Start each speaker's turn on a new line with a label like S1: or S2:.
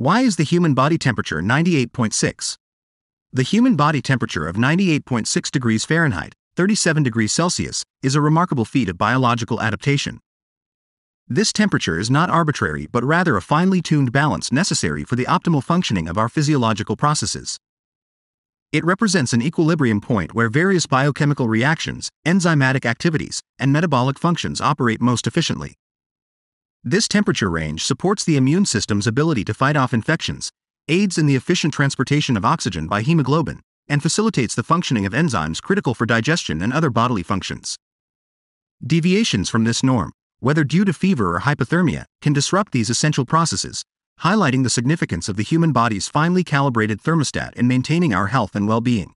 S1: Why is the human body temperature 98.6? The human body temperature of 98.6 degrees Fahrenheit, 37 degrees Celsius, is a remarkable feat of biological adaptation. This temperature is not arbitrary but rather a finely tuned balance necessary for the optimal functioning of our physiological processes. It represents an equilibrium point where various biochemical reactions, enzymatic activities, and metabolic functions operate most efficiently. This temperature range supports the immune system's ability to fight off infections, aids in the efficient transportation of oxygen by hemoglobin, and facilitates the functioning of enzymes critical for digestion and other bodily functions. Deviations from this norm, whether due to fever or hypothermia, can disrupt these essential processes, highlighting the significance of the human body's finely calibrated thermostat in maintaining our health and well being.